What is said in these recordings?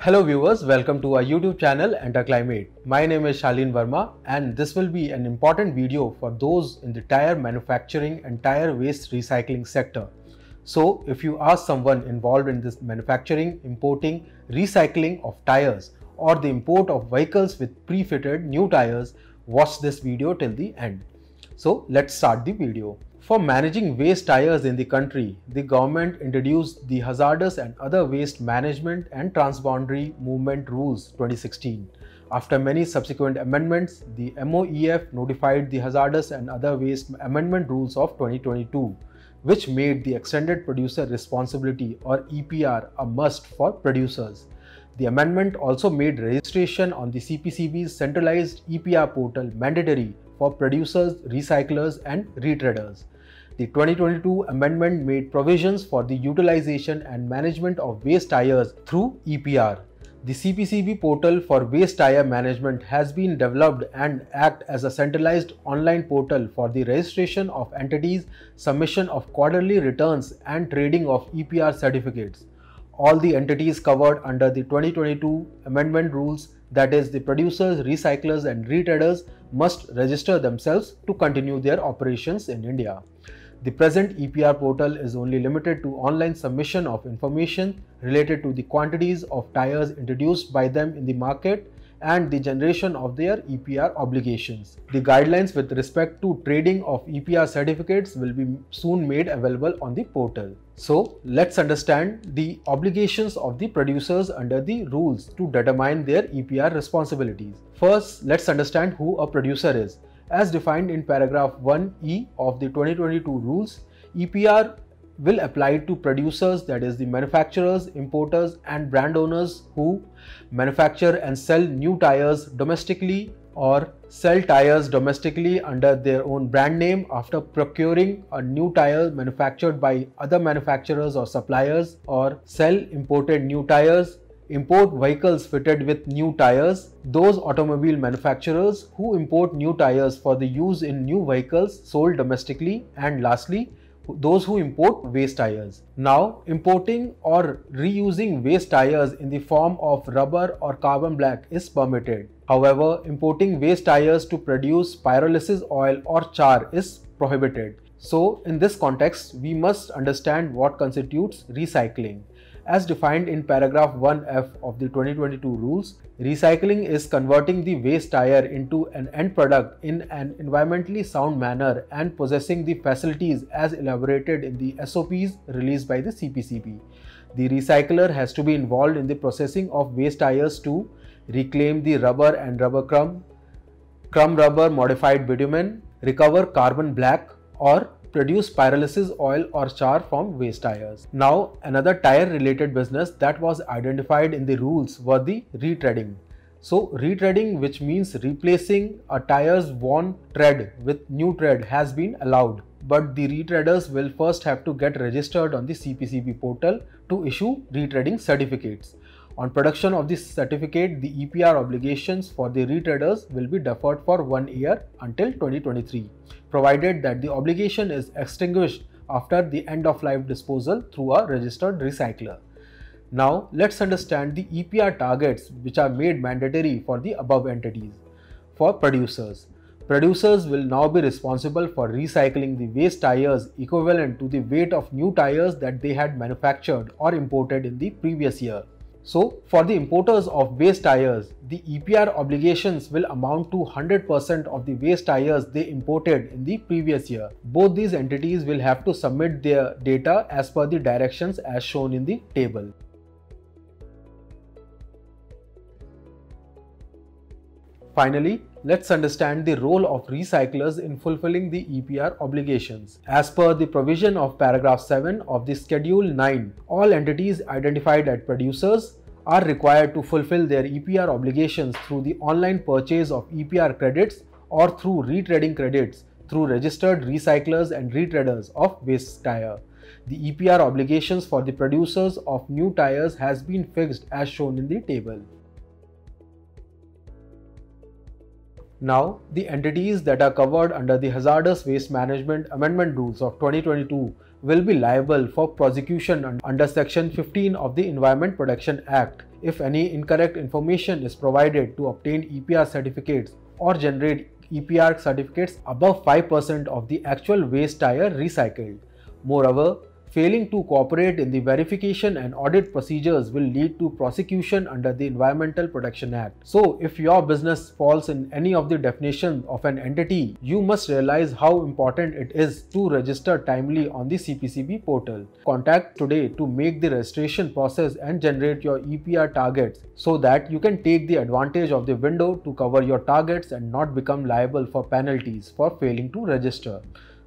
Hello viewers, welcome to our YouTube channel Enterclimate. My name is Shalin Verma and this will be an important video for those in the tire manufacturing and tire waste recycling sector. So if you ask someone involved in this manufacturing, importing, recycling of tires or the import of vehicles with pre-fitted new tires, watch this video till the end. So let's start the video. For managing waste tires in the country, the government introduced the Hazardous and Other Waste Management and Transboundary Movement Rules 2016. After many subsequent amendments, the MOEF notified the Hazardous and Other Waste Amendment Rules of 2022, which made the Extended Producer Responsibility or EPR a must for producers. The amendment also made registration on the CPCB's centralized EPR portal mandatory for producers, recyclers, and retreaders. The 2022 amendment made provisions for the utilization and management of waste tires through EPR. The CPCB portal for waste tire management has been developed and act as a centralized online portal for the registration of entities, submission of quarterly returns and trading of EPR certificates. All the entities covered under the 2022 amendment rules that is the producers, recyclers and retreaders must register themselves to continue their operations in India. The present EPR portal is only limited to online submission of information related to the quantities of tires introduced by them in the market and the generation of their EPR obligations. The guidelines with respect to trading of EPR certificates will be soon made available on the portal. So let's understand the obligations of the producers under the rules to determine their EPR responsibilities. First, let's understand who a producer is. As defined in paragraph 1e of the 2022 rules, EPR will apply to producers that is the manufacturers, importers and brand owners who manufacture and sell new tires domestically or sell tires domestically under their own brand name after procuring a new tire manufactured by other manufacturers or suppliers or sell imported new tires import vehicles fitted with new tires, those automobile manufacturers who import new tires for the use in new vehicles sold domestically, and lastly, those who import waste tires. Now, importing or reusing waste tires in the form of rubber or carbon black is permitted. However, importing waste tires to produce pyrolysis oil or char is prohibited. So, in this context, we must understand what constitutes recycling. As defined in paragraph 1f of the 2022 rules, recycling is converting the waste tire into an end product in an environmentally sound manner and possessing the facilities as elaborated in the SOPs released by the CPCB. The recycler has to be involved in the processing of waste tires to reclaim the rubber and rubber crumb, crumb rubber modified bitumen, recover carbon black or produce pyrolysis oil or char from waste tires. Now, another tire related business that was identified in the rules were the retreading. So, retreading, which means replacing a tire's worn tread with new tread, has been allowed. But the retreaders will first have to get registered on the CPCB portal to issue retreading certificates. On production of this certificate, the EPR obligations for the retreaders will be deferred for one year until 2023, provided that the obligation is extinguished after the end of life disposal through a registered recycler. Now, let's understand the EPR targets which are made mandatory for the above entities. For producers, producers will now be responsible for recycling the waste tires equivalent to the weight of new tires that they had manufactured or imported in the previous year. So, for the importers of waste tires, the EPR obligations will amount to 100% of the waste tires they imported in the previous year. Both these entities will have to submit their data as per the directions as shown in the table. Finally, let's understand the role of recyclers in fulfilling the EPR obligations. As per the provision of paragraph 7 of the schedule 9, all entities identified as producers are required to fulfill their EPR obligations through the online purchase of EPR credits or through retreading credits through registered recyclers and retreaders of waste tire. The EPR obligations for the producers of new tires has been fixed as shown in the table. Now, the entities that are covered under the Hazardous Waste Management Amendment Rules of 2022 will be liable for prosecution under Section 15 of the Environment Protection Act if any incorrect information is provided to obtain EPR certificates or generate EPR certificates above 5% of the actual waste tire recycled. Moreover, Failing to cooperate in the verification and audit procedures will lead to prosecution under the Environmental Protection Act. So, if your business falls in any of the definitions of an entity, you must realize how important it is to register timely on the CPCB portal. Contact today to make the registration process and generate your EPR targets so that you can take the advantage of the window to cover your targets and not become liable for penalties for failing to register.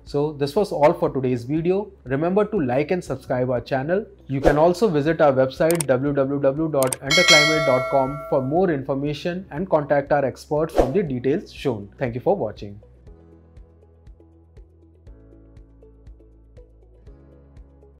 So this was all for today's video. Remember to like and subscribe our channel. You can also visit our website www.enterclimate.com for more information and contact our experts from the details shown. Thank you for watching.